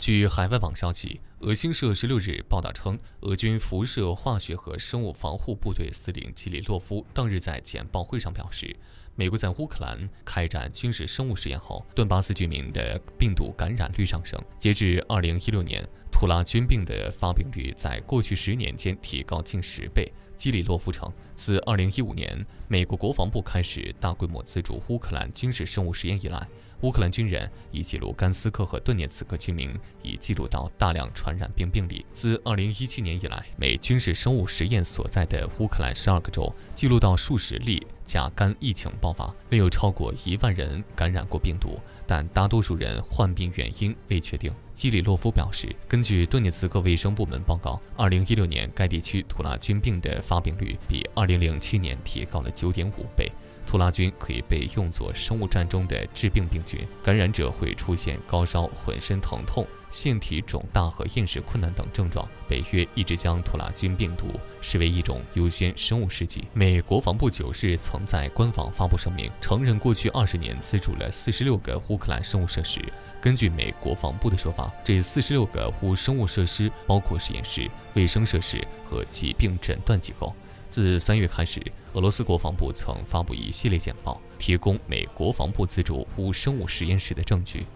据海外网消息，俄新社十六日报道称，俄军辐射化学和生物防护部队司令基里洛夫当日在简报会上表示，美国在乌克兰开展军事生物实验后，顿巴斯居民的病毒感染率上升。截至二零一六年，图拉菌病的发病率在过去十年间提高近十倍。基里洛夫称，自二零一五年美国国防部开始大规模资助乌克兰军事生物实验以来，乌克兰军人已记录甘斯克和顿涅茨克居民已记录到大量传染病病例。自二零一七年以来，美军事生物实验所在的乌克兰十二个州记录到数十例甲肝疫情爆发，另有超过一万人感染过病毒，但大多数人患病原因未确定。基里洛夫表示，根据顿涅茨克卫生部门报告，二零一六年该地区图拉菌病的发病率比二零零七年提高了九点五倍。图拉菌可以被用作生物战中的致病病菌，感染者会出现高烧、浑身疼痛、腺体肿大和厌食困难等症状。北约一直将图拉菌病毒视为一种优先生物试剂。美国防部九日曾在官网发布声明，承认过去二十年资助了四十六个乌克兰生物设施。根据美国防部的说法，这四十六个乌生物设施包括实验室、卫生设施和疾病诊断机构。自三月开始，俄罗斯国防部曾发布一系列简报，提供美国防部资助乌生物实验室的证据。